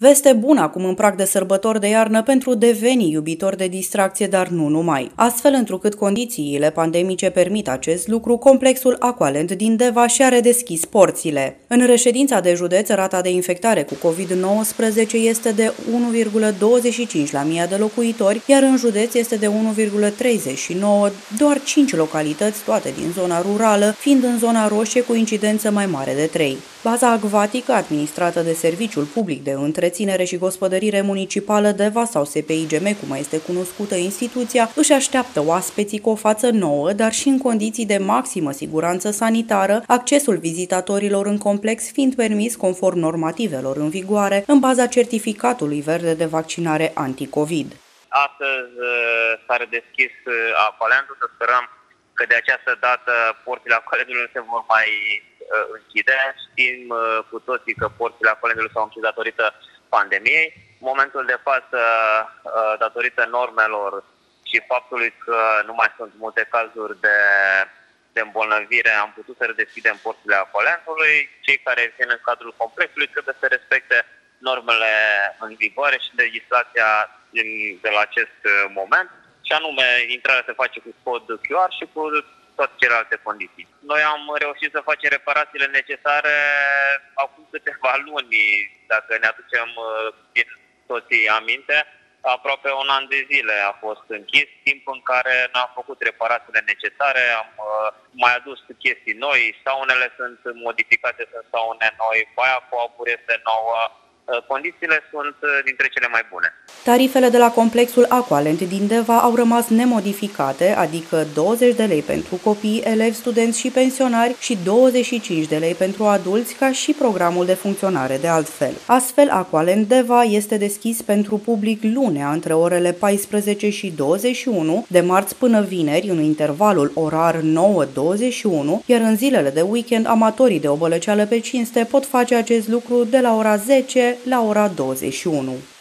Veste bună acum în prag de sărbători de iarnă pentru devenii iubitori de distracție, dar nu numai. Astfel, întrucât condițiile pandemice permit acest lucru, complexul Aqualent din Deva și-a redeschis porțile. În reședința de județ, rata de infectare cu COVID-19 este de 1,25 la mii de locuitori, iar în județ este de 1,39, doar 5 localități, toate din zona rurală, fiind în zona roșie cu incidență mai mare de 3. Baza acvatică, administrată de Serviciul Public de Întreținere și Gospodărire Municipală Deva sau SPIGM, cum este cunoscută instituția, își așteaptă oaspeții cu o față nouă, dar și în condiții de maximă siguranță sanitară, accesul vizitatorilor în complex fiind permis conform normativelor în vigoare, în baza certificatului verde de vaccinare anti-COVID. Astăzi uh, s-a redeschis uh, Aqualandul, să sperăm că de această dată porțile Aqualandului se vor mai Uh, închide. Știm uh, cu toții că porțile acolendului s-au închis datorită pandemiei. În momentul de față, uh, datorită normelor și faptului că nu mai sunt multe cazuri de, de îmbolnăvire, am putut să redeschidem porțile acolendului. Cei care vin în cadrul complexului trebuie să respecte normele în vigoare și legislația din, de la acest moment, și anume intrarea se face cu cod QR și cu toate celelalte condiții. Noi am reușit să facem reparațiile necesare acum câteva luni, dacă ne aducem uh, din toții aminte. Aproape un an de zile a fost închis, timp în care n-am făcut reparațiile necesare, am uh, mai adus chestii noi, saunele sunt modificate, sunt saune noi, baia cu apur este nouă, Uh, condițiile sunt uh, dintre cele mai bune. Tarifele de la complexul Aqualent din Deva au rămas nemodificate, adică 20 de lei pentru copii, elevi, studenți și pensionari și 25 de lei pentru adulți, ca și programul de funcționare de altfel. Astfel, Aqualent Deva este deschis pentru public lunea între orele 14 și 21, de marți până vineri, în intervalul orar 9-21, iar în zilele de weekend, amatorii de obălăceală pe cinste pot face acest lucru de la ora 10 la ora 21.